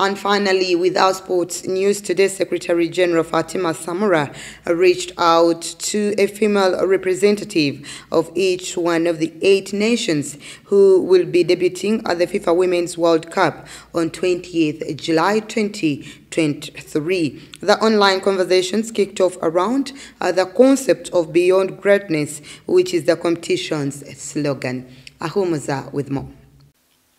And finally, with our sports news today, Secretary General Fatima Samoura reached out to a female representative of each one of the eight nations who will be debuting at the FIFA Women's World Cup on 20th July 2023. The online conversations kicked off around uh, the concept of Beyond Greatness, which is the competition's slogan. Ahumuza with more.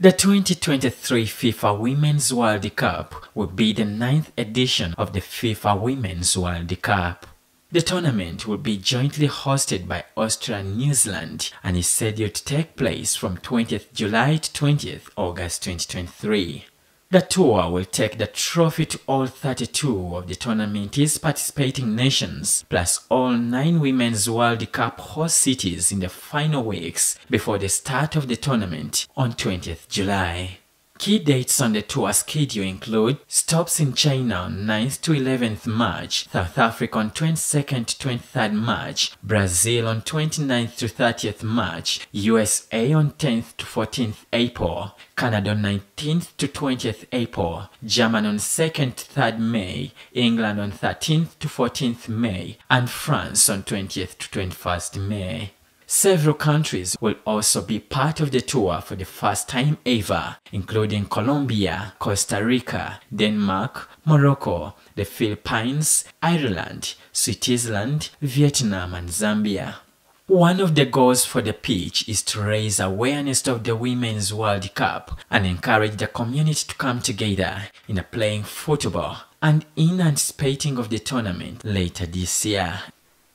The 2023 FIFA Women's World Cup will be the ninth edition of the FIFA Women's World Cup. The tournament will be jointly hosted by Australia and New Zealand and is scheduled to take place from 20th July to 20th August 2023. The tour will take the trophy to all 32 of the tournament's participating nations, plus all nine Women's World Cup host cities in the final weeks before the start of the tournament on 20th July. Key dates on the tour schedule include stops in China on 9th to 11th March, South Africa on 22nd to 23rd March, Brazil on 29th to 30th March, USA on 10th to 14th April, Canada on 19th to 20th April, Germany on 2nd to 3rd May, England on 13th to 14th May, and France on 20th to 21st May. Several countries will also be part of the tour for the first time ever, including Colombia, Costa Rica, Denmark, Morocco, the Philippines, Ireland, Switzerland, Vietnam, and Zambia. One of the goals for the pitch is to raise awareness of the Women's World Cup and encourage the community to come together in playing football and in anticipating of the tournament later this year.